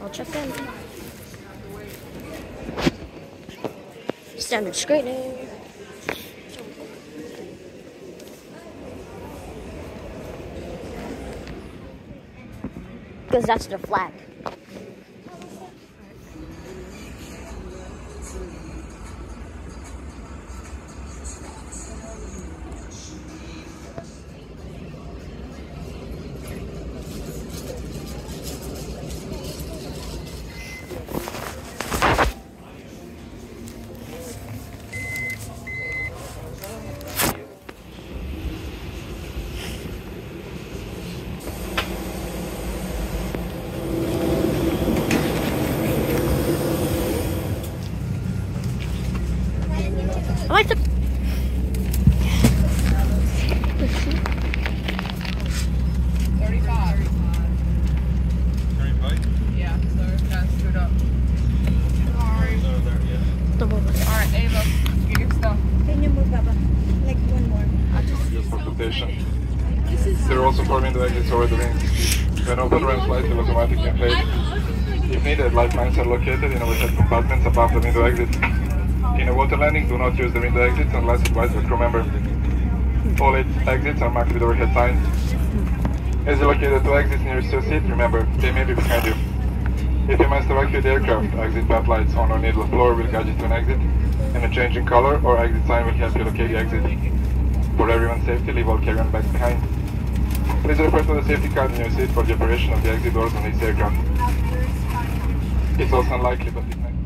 I'll check in. Standard screening. Because that's their flag. The. There are also four window exits over the wings. When open ramps light will automatically inflate. If needed, lifelines are located in overhead compartments above the window exit. In a water landing, do not use the window exits unless advised by crew member. All exits are marked with overhead signs. As you locate two exits nearest your seat, remember, they may be behind you. If you must evacuate the aircraft, exit path lights on or near the floor will guide you to an exit, and a change in color or exit sign will help you locate the exit. For everyone's safety, leave all carry-on bags behind. Please refer to the safety card in your seat for the operation of the exit doors on this aircraft. It's also unlikely, but it may.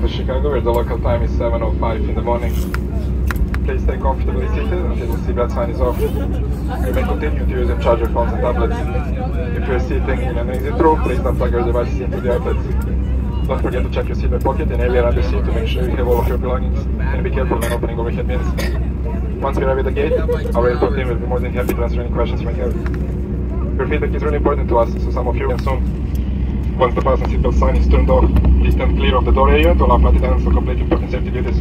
To Chicago, where the local time is 7.05 in the morning. Please stay comfortably seated until the seatbelt sign is off. You may continue to use and charge your phones and tablets. If you're sitting in an exit row, please don't plug your devices into the outlets. Don't forget to check your seatbelt pocket and area under seat to make sure you have all of your belongings. And be careful when opening overhead bins. Once we arrive at the gate, our airport team will be more than happy to answer any questions you have. Your feedback is really important to us, so some of you can soon. Once the fasten seatbelt sign is turned off, please stand clear of the door area to allow flight attendants to complete important safety duties.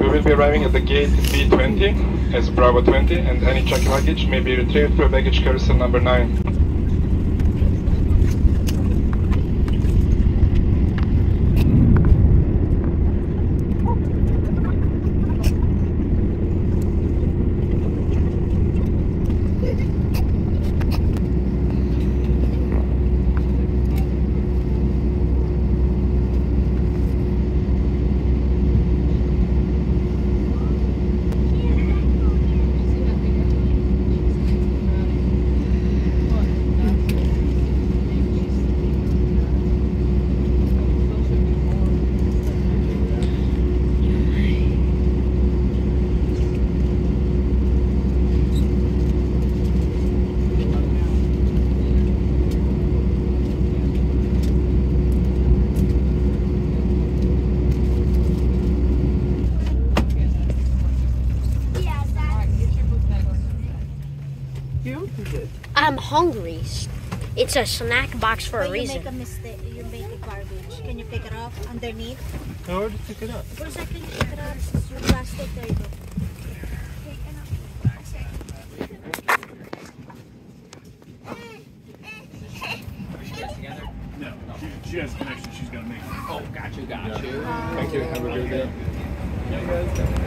We will be arriving at the gate B20 as Bravo 20 and any checked luggage may be retrieved through baggage carousel number 9. Hungry. It's a snack box for a But you reason. make a mistake. You make a garbage. Can you pick it up underneath? I already pick it up. For a second, you pick it up. It's your plastic. There you go. No, she, she has a connection. She's gonna make. Oh, got you, got you. Thank you. Have a good day.